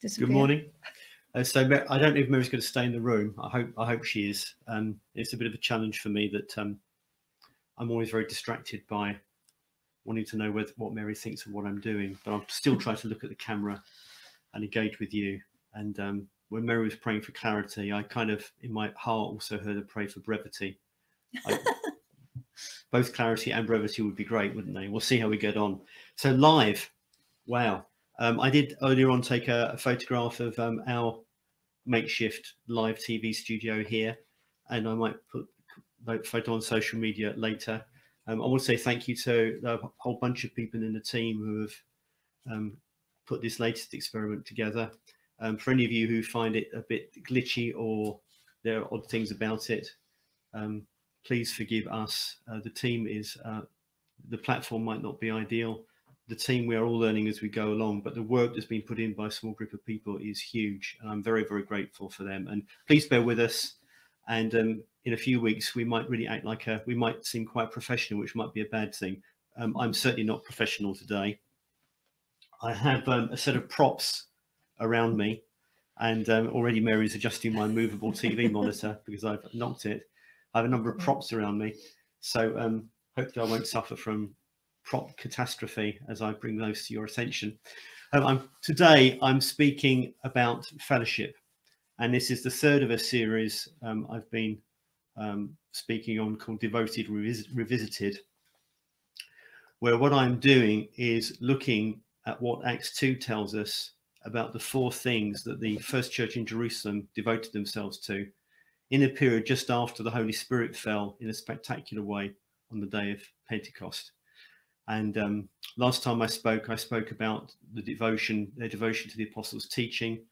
disappear. Good morning. Uh, so I don't know if Mary's going to stay in the room. I hope I hope she is. Um, it's a bit of a challenge for me that um, I'm always very distracted by wanting to know whether, what Mary thinks of what I'm doing, but I'm still trying to look at the camera and engage with you. And um, when Mary was praying for clarity, I kind of, in my heart, also heard her pray for brevity. I, both clarity and brevity would be great, wouldn't they? We'll see how we get on. So live, wow. Um, I did earlier on take a, a photograph of um, our makeshift live TV studio here, and I might put that photo on social media later. Um, I want to say thank you to a whole bunch of people in the team who have um, put this latest experiment together. Um, for any of you who find it a bit glitchy or there are odd things about it, um, please forgive us. Uh, the team is, uh, the platform might not be ideal. The team, we are all learning as we go along, but the work that's been put in by a small group of people is huge. And I'm very, very grateful for them. And please bear with us. And um, in a few weeks, we might really act like a, we might seem quite professional, which might be a bad thing. Um, I'm certainly not professional today. I have um, a set of props around me and um, already Mary's adjusting my movable TV monitor because I've knocked it. I have a number of props around me. So um, hopefully I won't suffer from prop catastrophe as I bring those to your attention. Um, I'm, today I'm speaking about fellowship and this is the third of a series um, I've been um, speaking on called Devoted Revis Revisited, where what I'm doing is looking at what Acts 2 tells us about the four things that the first church in Jerusalem devoted themselves to in a period just after the Holy Spirit fell in a spectacular way on the day of Pentecost. And um, last time I spoke, I spoke about the devotion, their devotion to the apostles' teaching,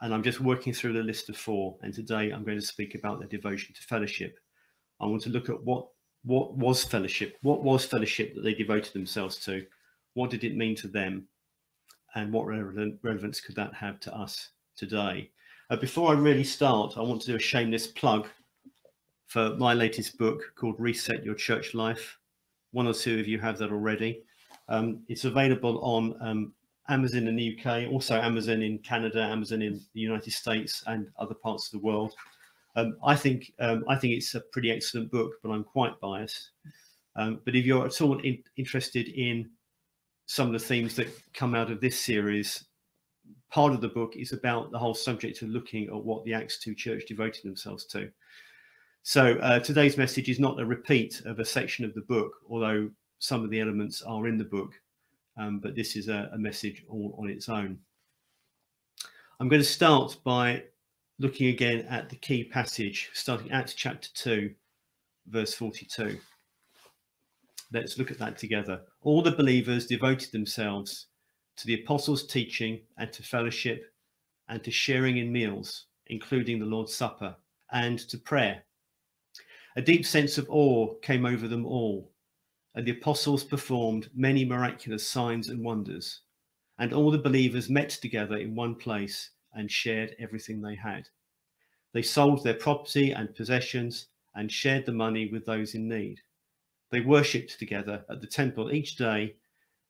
and I'm just working through the list of four. And today I'm going to speak about their devotion to fellowship. I want to look at what what was fellowship, what was fellowship that they devoted themselves to, what did it mean to them, and what relevance could that have to us today. Uh, before I really start, I want to do a shameless plug for my latest book called Reset Your Church Life. One or two of you have that already. Um, it's available on um, Amazon in the UK, also Amazon in Canada, Amazon in the United States, and other parts of the world. Um, I think um, I think it's a pretty excellent book, but I'm quite biased. Um, but if you're at all in, interested in some of the themes that come out of this series, part of the book is about the whole subject of looking at what the Acts 2 church devoted themselves to. So uh, today's message is not a repeat of a section of the book, although some of the elements are in the book um, but this is a, a message all on its own. I'm going to start by looking again at the key passage, starting at chapter 2, verse 42. Let's look at that together. All the believers devoted themselves to the apostles' teaching and to fellowship and to sharing in meals, including the Lord's Supper, and to prayer. A deep sense of awe came over them all, and the apostles performed many miraculous signs and wonders. And all the believers met together in one place and shared everything they had. They sold their property and possessions and shared the money with those in need. They worshipped together at the temple each day,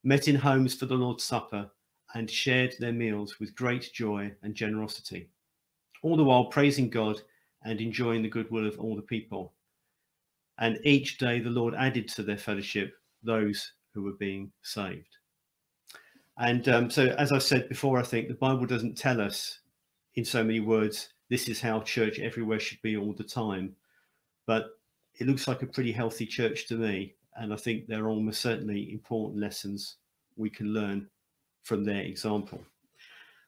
met in homes for the Lord's Supper, and shared their meals with great joy and generosity, all the while praising God and enjoying the goodwill of all the people. And each day the Lord added to their fellowship those who were being saved. And um, so, as I said before, I think the Bible doesn't tell us in so many words, this is how church everywhere should be all the time. But it looks like a pretty healthy church to me. And I think there are almost certainly important lessons we can learn from their example.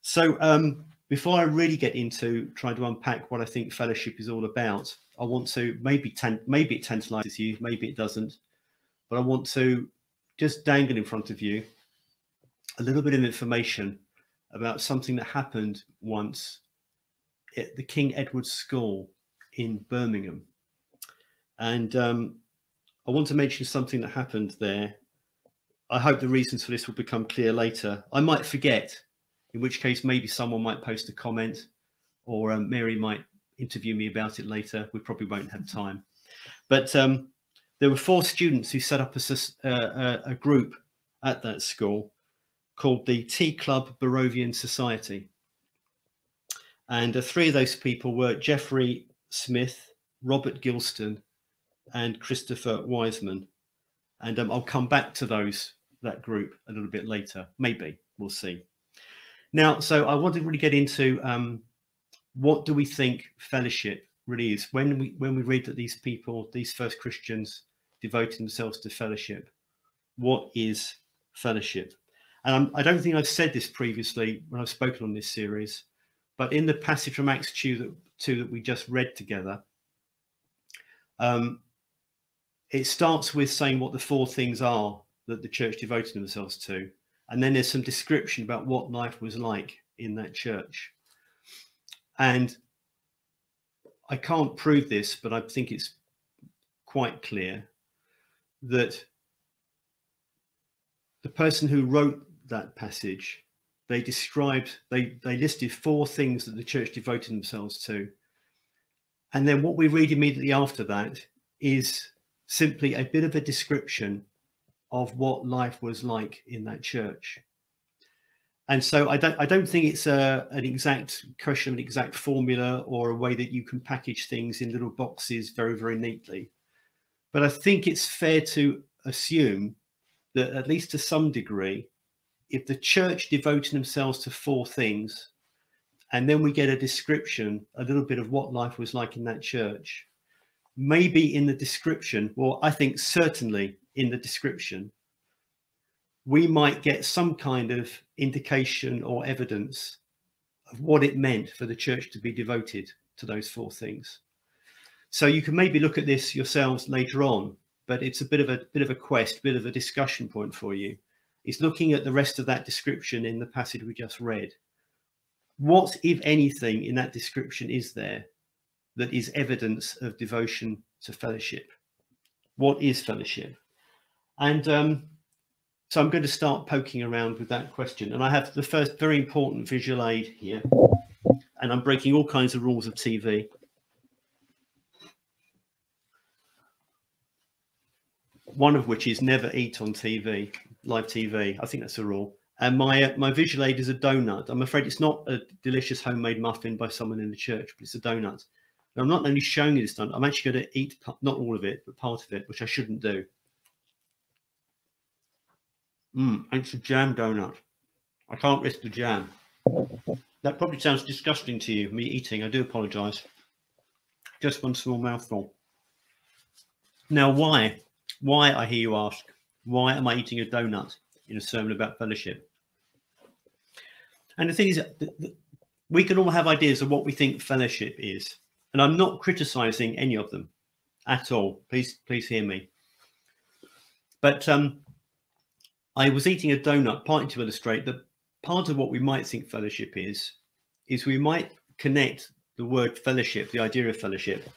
So, um, before I really get into trying to unpack what I think fellowship is all about, I want to maybe maybe it tantalizes you, maybe it doesn't, but I want to just dangle in front of you a little bit of information about something that happened once at the King Edward School in Birmingham. And um, I want to mention something that happened there. I hope the reasons for this will become clear later. I might forget, in which case maybe someone might post a comment or um, Mary might interview me about it later. We probably won't have time. But um, there were four students who set up a, uh, a, group at that school called the Tea Club Barrovian Society. And uh, three of those people were Geoffrey Smith, Robert Gilston, and Christopher Wiseman. And um, I'll come back to those that group a little bit later. Maybe we'll see. Now, so I want to really get into um, what do we think fellowship really is when we when we read that these people, these first Christians, devoted themselves to fellowship. What is fellowship? And I'm, I do not think I've said this previously when I've spoken on this series, but in the passage from Acts 2 that, 2 that we just read together, um, it starts with saying what the four things are that the church devoted themselves to. And then there's some description about what life was like in that church. And I can't prove this, but I think it's quite clear that the person who wrote that passage, they described, they, they listed four things that the church devoted themselves to. And then what we read immediately after that is simply a bit of a description of what life was like in that church. And so I don't I don't think it's a an exact question, an exact formula or a way that you can package things in little boxes very, very neatly. But I think it's fair to assume that at least to some degree, if the church devoted themselves to four things, and then we get a description, a little bit of what life was like in that church, maybe in the description, well, I think certainly in the description, we might get some kind of indication or evidence of what it meant for the church to be devoted to those four things. So you can maybe look at this yourselves later on, but it's a bit of a bit of a quest, bit of a discussion point for you. Is looking at the rest of that description in the passage we just read. What, if anything, in that description is there that is evidence of devotion to fellowship? What is fellowship? And um, so I'm going to start poking around with that question. And I have the first very important visual aid here. And I'm breaking all kinds of rules of TV. One of which is never eat on TV, live TV. I think that's a rule. And my uh, my visual aid is a donut. I'm afraid it's not a delicious homemade muffin by someone in the church, but it's a donut. Now, I'm not only showing you this donut, I'm actually going to eat not all of it, but part of it, which I shouldn't do. Mmm, it's a jam donut. I can't risk the jam. That probably sounds disgusting to you, me eating. I do apologise. Just one small mouthful. Now, why? Why, I hear you ask, why am I eating a donut in a sermon about fellowship? And the thing is, we can all have ideas of what we think fellowship is. And I'm not criticizing any of them at all. Please, please hear me. But um, I was eating a donut partly to illustrate that part of what we might think fellowship is, is we might connect the word fellowship, the idea of fellowship,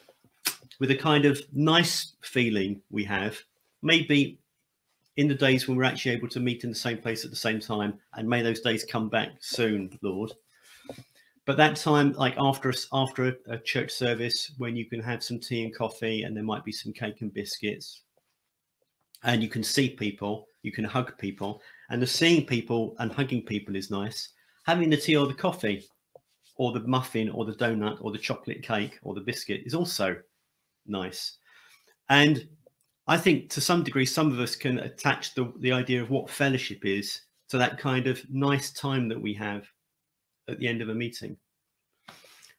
with a kind of nice feeling we have, maybe in the days when we're actually able to meet in the same place at the same time, and may those days come back soon, Lord. But that time, like after a, after a, a church service, when you can have some tea and coffee, and there might be some cake and biscuits, and you can see people, you can hug people, and the seeing people and hugging people is nice. Having the tea or the coffee, or the muffin, or the donut, or the chocolate cake, or the biscuit is also nice. And I think to some degree, some of us can attach the, the idea of what fellowship is to that kind of nice time that we have at the end of a meeting.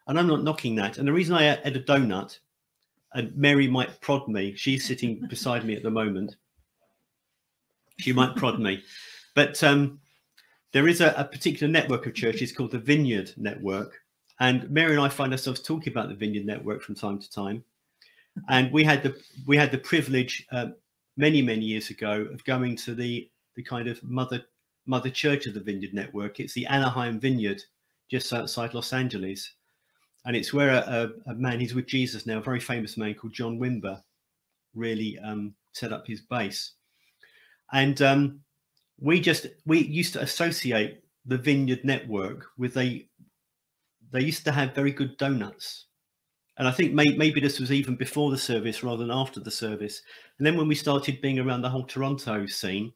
And I'm not knocking that. And the reason I had a donut, and Mary might prod me, she's sitting beside me at the moment, she might prod me. But um, there is a, a, particular network of churches called the Vineyard Network. And Mary and I find ourselves talking about the Vineyard Network from time to time. And we had the we had the privilege uh, many many years ago of going to the the kind of mother mother church of the Vineyard Network. It's the Anaheim Vineyard, just outside Los Angeles, and it's where a, a, a man he's with Jesus now, a very famous man called John Wimber, really um, set up his base. And um, we just we used to associate the Vineyard Network with a. They used to have very good donuts, and I think may, maybe this was even before the service rather than after the service. And then when we started being around the whole Toronto scene,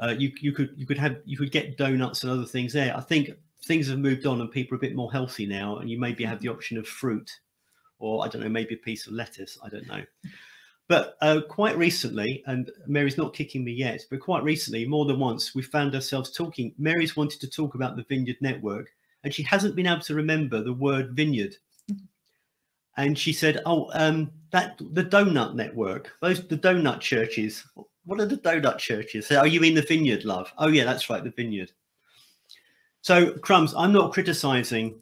uh, you you could you could have you could get donuts and other things there. I think things have moved on and people are a bit more healthy now, and you maybe have the option of fruit, or I don't know, maybe a piece of lettuce. I don't know. But uh, quite recently, and Mary's not kicking me yet, but quite recently, more than once, we found ourselves talking. Mary's wanted to talk about the Vineyard Network, and she hasn't been able to remember the word vineyard. And she said, "Oh, um, that the donut network, those the donut churches. What are the donut churches? Are you in the vineyard, love? Oh, yeah, that's right, the vineyard. So, crumbs. I'm not criticising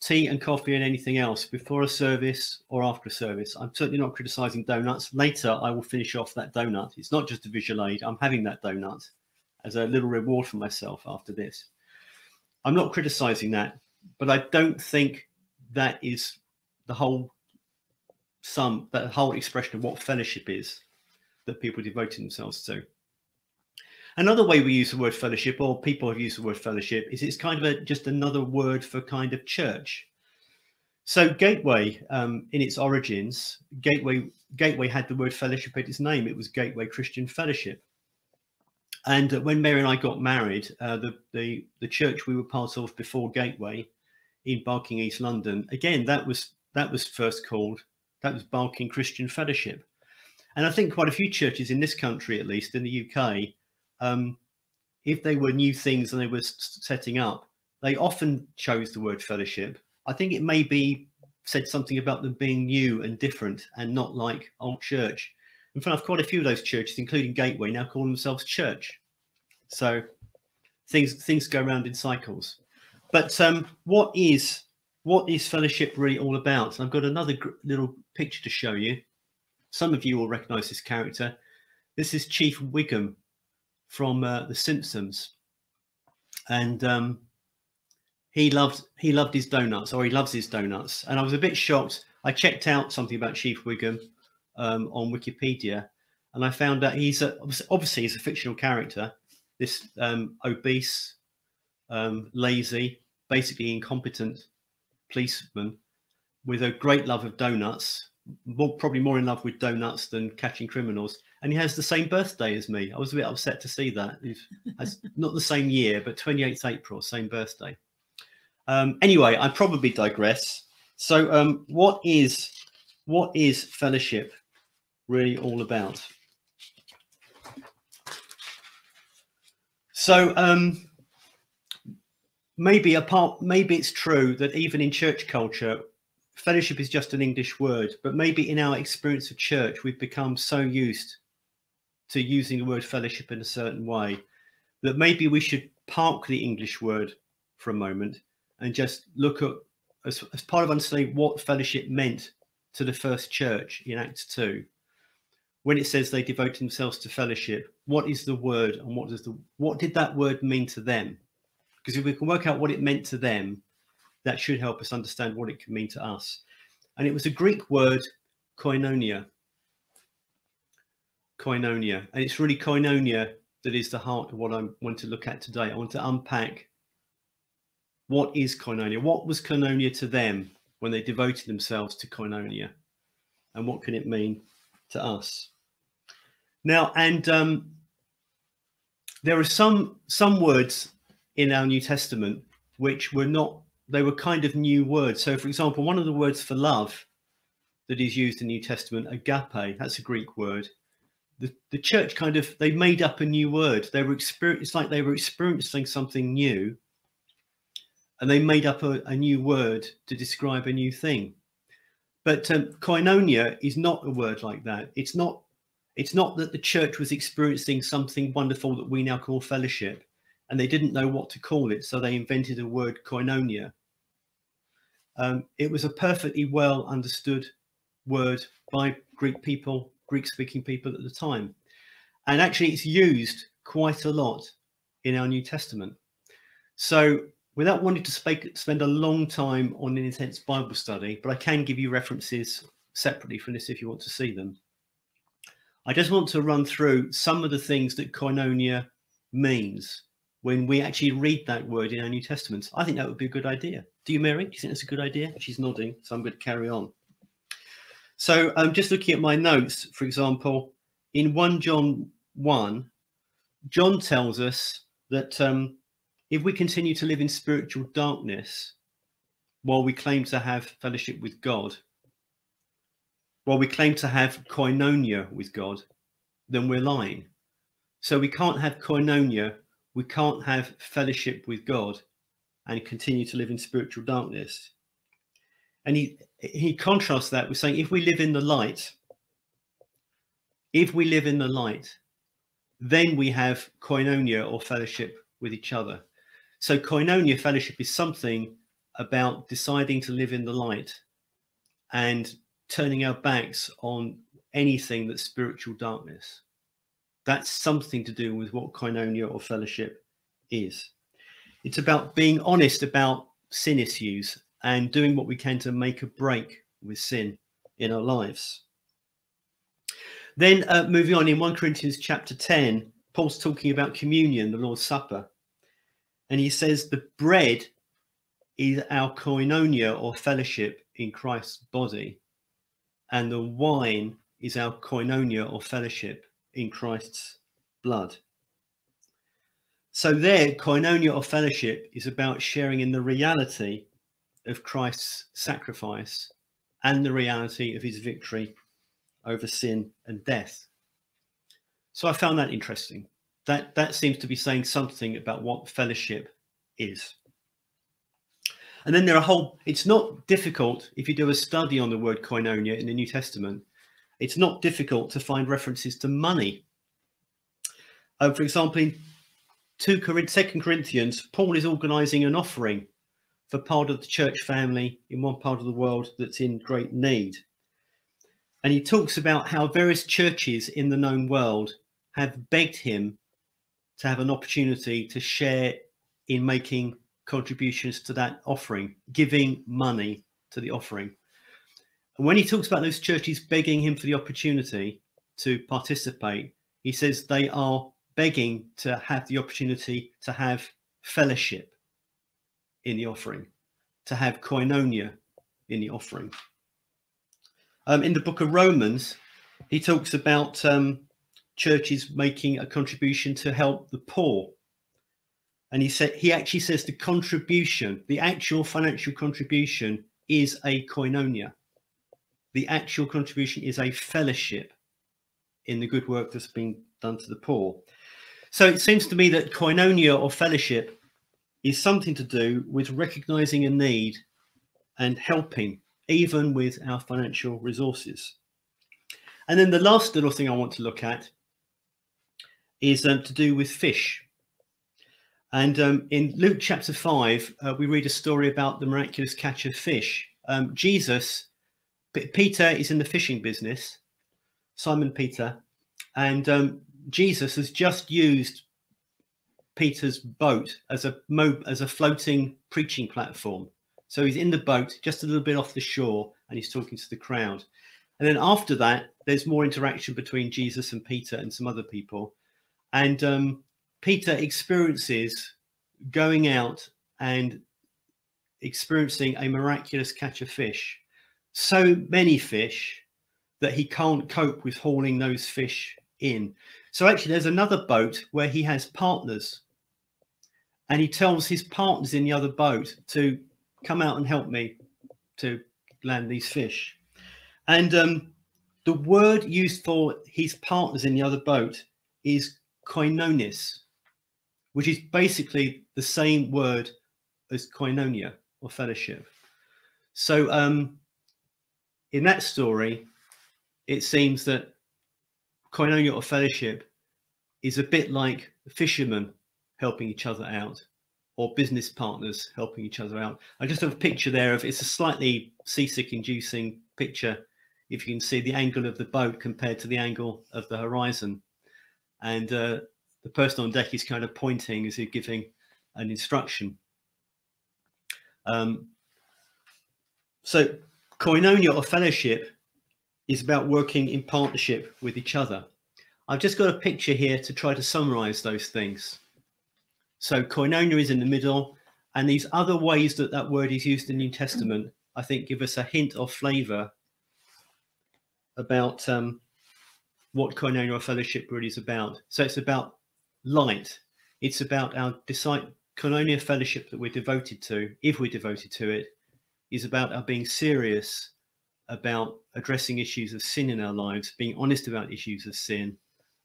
tea and coffee and anything else before a service or after a service. I'm certainly not criticizing donuts. Later, I will finish off that donut. It's not just a visual aid. I'm having that donut as a little reward for myself after this. I'm not criticizing that, but I don't think that is the whole sum, that whole expression of what fellowship is that people devoting themselves to. Another way we use the word fellowship, or people have used the word fellowship, is it's kind of a, just another word for kind of church. So Gateway, um, in its origins, Gateway Gateway had the word fellowship at its name. It was Gateway Christian Fellowship. And uh, when Mary and I got married, uh, the, the the church we were part of before Gateway, in Barking East London, again that was that was first called that was Barking Christian Fellowship. And I think quite a few churches in this country, at least in the UK, um, if they were new things and they were setting up, they often chose the word fellowship. I think it may be said something about them being new and different and not like old church. In fact, I've quite a few of those churches, including Gateway, now call themselves church. So things things go around in cycles. But um, what is what is fellowship really all about? I've got another little picture to show you. Some of you will recognise this character. This is Chief Wiggum from uh, The Simpsons, and um, he loved he loved his donuts, or he loves his donuts. And I was a bit shocked. I checked out something about Chief Wiggum um, on Wikipedia, and I found out he's a, obviously he's a fictional character. This um, obese, um, lazy, basically incompetent policeman with a great love of donuts, more, probably more in love with donuts than catching criminals and he has the same birthday as me. I was a bit upset to see that. He's not the same year, but 28th April, same birthday. Um, anyway, I probably digress. So, um, what is what is fellowship really all about? So, um, maybe apart, maybe it's true that even in church culture, fellowship is just an English word. But maybe in our experience of church, we've become so used to using the word fellowship in a certain way that maybe we should park the English word for a moment and just look at as, as part of understanding what fellowship meant to the first church in Acts 2 when it says they devote themselves to fellowship what is the word and what does the what did that word mean to them? Because if we can work out what it meant to them that should help us understand what it can mean to us. And it was a greek word koinonia koinonia. And it's really koinonia that is the heart of what I want to look at today. I want to unpack what is koinonia? What was koinonia to them when they devoted themselves to koinonia? And what can it mean to us? Now, and um, there are some some words in our New Testament which were not, they were kind of new words. So, for example, one of the words for love that is used in the New Testament, agape, that's a Greek word the, the church kind of they made up a new word. They were experience it's like they were experiencing something new, and they made up a, a new word to describe a new thing. But um, koinonia is not a word like that. It's not. It's not that the church was experiencing something wonderful that we now call fellowship, and they didn't know what to call it, so they invented a word koinonia. Um, it was a perfectly well understood word by Greek people Greek speaking people at the time. And actually, it's used quite a lot in our New Testament. So, without wanting to speak, spend a long time on an intense Bible study, but I can give you references separately from this if you want to see them. I just want to run through some of the things that koinonia means when we actually read that word in our New Testament. I think that would be a good idea. Do you, Mary? Do you think that's a good idea? She's nodding, so I'm going to carry on. So I'm um, just looking at my notes, for example, in 1 John 1, John tells us that um, if we continue to live in spiritual darkness while we claim to have fellowship with God, while we claim to have koinonia with God, then we're lying. So we can't have koinonia, we can't have fellowship with God and continue to live in spiritual darkness. And he he contrasts that with saying if we live in the light, if we live in the light, then we have koinonia or fellowship with each other. So koinonia fellowship is something about deciding to live in the light and turning our backs on anything that's spiritual darkness. That's something to do with what koinonia or fellowship is. It's about being honest about sin issues and doing what we can to make a break with sin in our lives. Then uh, moving on in 1 Corinthians chapter 10, Paul's talking about communion, the Lord's Supper. And he says the bread is our koinonia or fellowship in Christ's body, and the wine is our koinonia or fellowship in Christ's blood. So, there, koinonia or fellowship is about sharing in the reality of Christ's sacrifice and the reality of his victory over sin and death. So I found that interesting. That that seems to be saying something about what fellowship is. And then there are whole it's not difficult if you do a study on the word koinonia in the New Testament, it's not difficult to find references to money. Uh, for example, in 2 Corinthians, Paul is organizing an offering for part of the church family in one part of the world that's in great need. And he talks about how various churches in the known world have begged him to have an opportunity to share in making contributions to that offering, giving money to the offering. And when he talks about those churches begging him for the opportunity to participate, he says they are begging to have the opportunity to have fellowship in the offering, to have koinonia in the offering. Um, in the book of Romans, he talks about um, churches making a contribution to help the poor. And he said he actually says the contribution, the actual financial contribution, is a koinonia. The actual contribution is a fellowship in the good work that's been done to the poor. So it seems to me that koinonia or fellowship is something to do with recognizing a need and helping, even with our financial resources. And then the last little thing I want to look at is um, to do with fish. And um, in Luke chapter 5, uh, we read a story about the miraculous catch of fish. Um, Jesus, P Peter is in the fishing business, Simon Peter, and um, Jesus has just used Peter's boat as a mo- as a floating preaching platform. So he's in the boat, just a little bit off the shore, and he's talking to the crowd. And then after that, there's more interaction between Jesus and Peter and some other people. And um, Peter experiences going out and experiencing a miraculous catch of fish. So many fish that he can't cope with hauling those fish in. So actually, there's another boat where he has partners and he tells his partners in the other boat to come out and help me to land these fish. And um, the word used for his partners in the other boat is koinonis, which is basically the same word as koinonia or fellowship. So um, in that story, it seems that koinonia or fellowship is a bit like fishermen helping each other out or business partners helping each other out. I just have a picture there of it's a slightly seasick inducing picture. If you can see the angle of the boat compared to the angle of the horizon. And uh, the person on deck is kind of pointing as he's giving an instruction. Um, so koinonia or fellowship is about working in partnership with each other. I've just got a picture here to try to summarize those things. So koinonia is in the middle, and these other ways that that word is used in the New Testament, I think, give us a hint of flavour about um, what koinonia or fellowship really is about. So it's about light. It's about our Koinonia fellowship that we're devoted to, if we're devoted to it, is about our being serious about addressing issues of sin in our lives, being honest about issues of sin,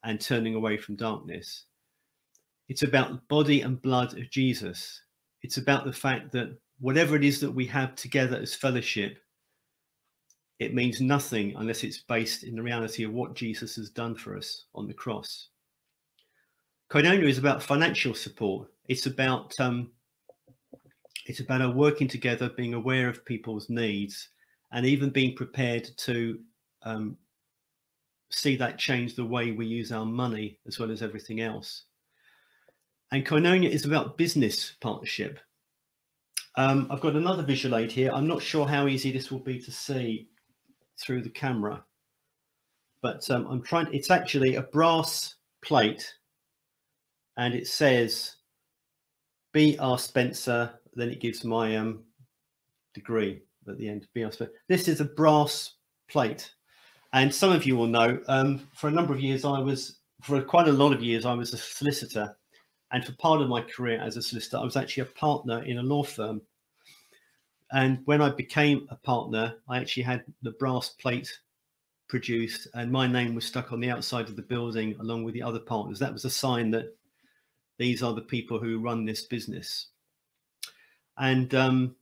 and turning away from darkness. It's about the body and blood of Jesus. It's about the fact that whatever it is that we have together as fellowship, it means nothing unless it's based in the reality of what Jesus has done for us on the cross. Koinonia is about financial support. It's about um, it's about our working together, being aware of people's needs, and even being prepared to um, see that change the way we use our money as well as everything else. And Koinonia is about business partnership. Um, I've got another visual aid here. I'm not sure how easy this will be to see through the camera, but um, I'm trying. It's actually a brass plate, and it says B.R. Spencer. Then it gives my um, degree at the end. B.R. Spencer. This is a brass plate, and some of you will know. Um, for a number of years, I was for quite a lot of years I was a solicitor, and for part of my career as a solicitor, I was actually a partner in a law firm. And when I became a partner, I actually had the brass plate produced, and my name was stuck on the outside of the building along with the other partners. That was a sign that these are the people who run this business. And um,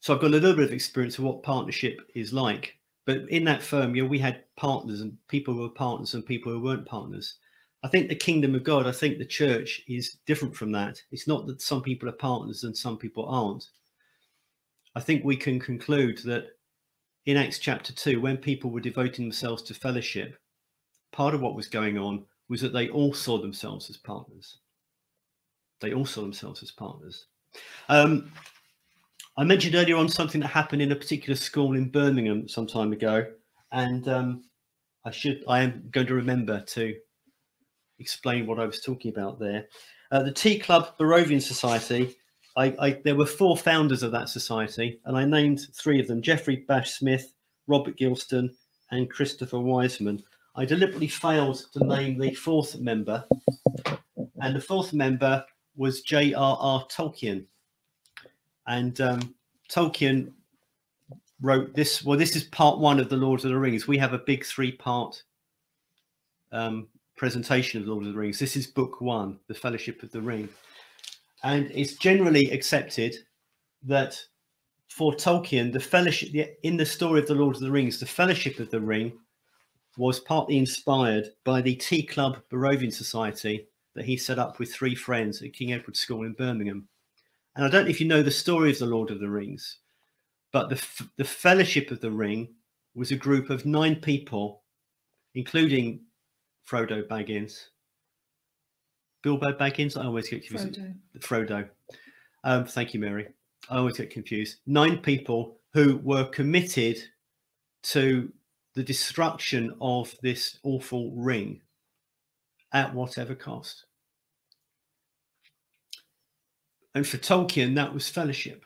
so I've got a little bit of experience of what partnership is like. But in that firm, yeah, we had partners and people who were partners and people who weren't partners. I think the kingdom of God, I think the church is different from that. It's not that some people are partners and some people aren't. I think we can conclude that in Acts chapter 2, when people were devoting themselves to fellowship, part of what was going on was that they all saw themselves as partners. They all saw themselves as partners. Um, I mentioned earlier on something that happened in a particular school in Birmingham some time ago, and um, I should I am going to remember to explain what I was talking about there. Uh, the Tea Club Barrovian Society. I, I, there were four founders of that society, and I named three of them: Geoffrey Bache Smith, Robert Gilston, and Christopher Wiseman. I deliberately failed to name the fourth member, and the fourth member was J.R.R. Tolkien. And um, Tolkien wrote this. Well, this is part one of the Lord of the Rings. We have a big three-part um, presentation of Lord of the Rings. This is book one, The Fellowship of the Ring. And it's generally accepted that for Tolkien, the fellowship in the story of the Lord of the Rings, the Fellowship of the Ring was partly inspired by the Tea Club Barrovian Society that he set up with three friends at King Edward School in Birmingham. And I don't know if you know the story of the Lord of the Rings, but the, the Fellowship of the Ring was a group of nine people, including Frodo Baggins. Bilbo Baggins, I always get confused. Frodo. Frodo. Um, thank you, Mary. I always get confused. Nine people who were committed to the destruction of this awful ring at whatever cost. And for Tolkien, that was fellowship.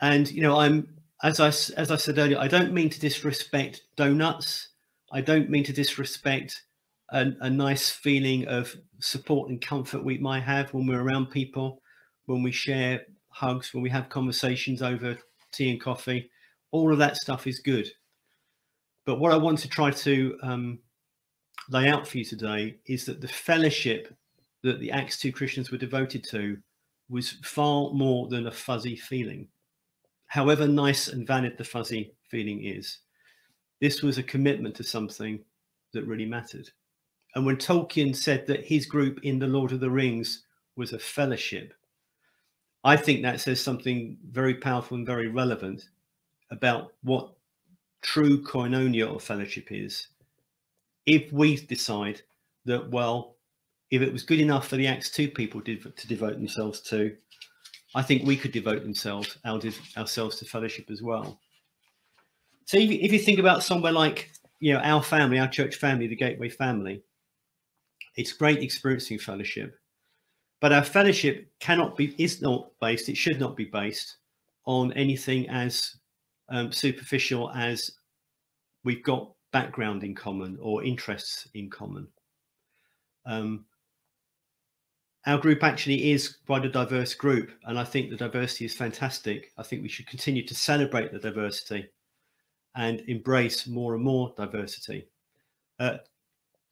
And you know, I'm as I as I said earlier, I don't mean to disrespect donuts. I don't mean to disrespect a, a nice feeling of support and comfort we might have when we're around people, when we share hugs, when we have conversations over tea and coffee. All of that stuff is good. But what I want to try to um, lay out for you today is that the fellowship that the Acts 2 Christians were devoted to was far more than a fuzzy feeling. However nice and valid the fuzzy feeling is, this was a commitment to something that really mattered. And when Tolkien said that his group in The Lord of the Rings was a fellowship, I think that says something very powerful and very relevant about what true koinonia or fellowship is if we decide that, well, if it was good enough for the Acts 2 people to, to devote themselves to, I think we could devote themselves our, ourselves to fellowship as well. So if, if you think about somewhere like, you know, our family, our church family, the Gateway family, it's great experiencing fellowship. But our fellowship cannot be, is not based, it should not be based on anything as um, superficial as we've got background in common or interests in common. Um, our group actually is quite a diverse group, and I think the diversity is fantastic. I think we should continue to celebrate the diversity and embrace more and more diversity. Uh,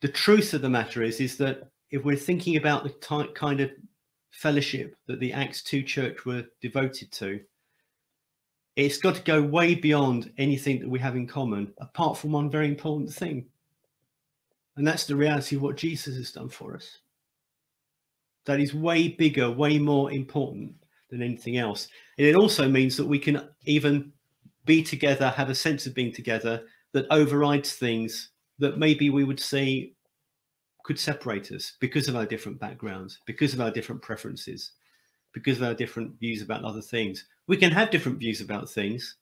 the truth of the matter is, is that if we're thinking about the kind of fellowship that the Acts 2 church were devoted to, it's got to go way beyond anything that we have in common, apart from one very important thing. And that's the reality of what Jesus has done for us. That is way bigger, way more important than anything else. And it also means that we can even be together, have a sense of being together that overrides things that maybe we would say could separate us because of our different backgrounds, because of our different preferences, because of our different views about other things. We can have different views about things,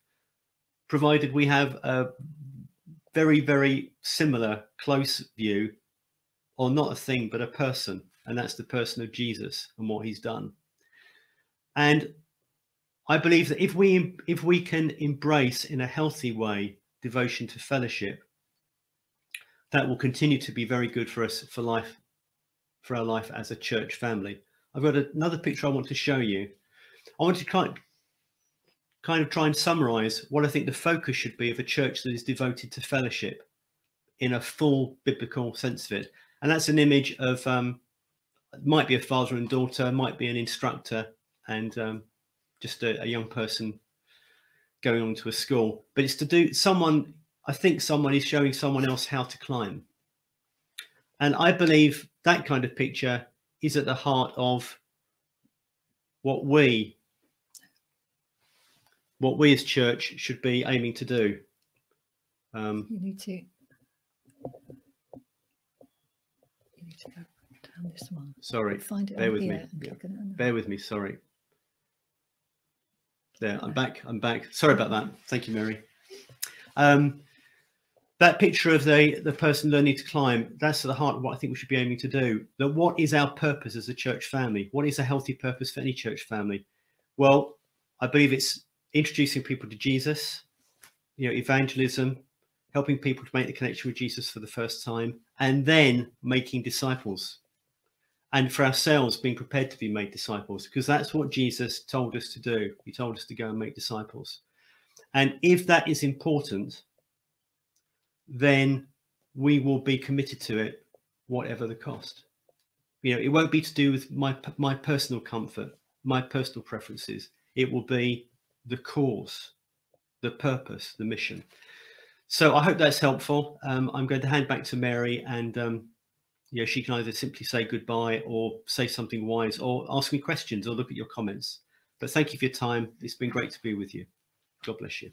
provided we have a very, very similar, close view, or not a thing, but a person. And that's the person of Jesus and what he's done. And I believe that if we if we can embrace in a healthy way devotion to fellowship, that will continue to be very good for us for life, for our life as a church family. I've got another picture I want to show you. I want to kind kind of try and summarize what I think the focus should be of a church that is devoted to fellowship in a full biblical sense of it. And that's an image of um, might be a father and daughter, might be an instructor, and um, just a, a, young person going on to a school. But it's to do someone. I think someone is showing someone else how to climb, and I believe that kind of picture is at the heart of what we what we as church should be aiming to do. Um, you need to. You need to go down this one. Sorry, find it. Bear with me. Yeah. Bear with me. Sorry. There, I'm back. I'm back. Sorry about that. Thank you, Mary. Um, that picture of the the person learning to climb that's at the heart of what i think we should be aiming to do that what is our purpose as a church family what is a healthy purpose for any church family well i believe it's introducing people to Jesus, you know, evangelism, helping people to make the connection with Jesus for the first time, and then making disciples. And for ourselves, being prepared to be made disciples, because that's what Jesus told us to do. He told us to go and make disciples. And if that is important, then we will be committed to it, whatever the cost. You know, it won't be to do with my my personal comfort, my personal preferences. It will be the cause, the purpose, the mission. So I hope that's helpful. Um, I'm going to hand back to Mary and um, you know, she can either simply say goodbye or say something wise or ask me questions or look at your comments. But thank you for your time. It's been great to be with you. God bless you.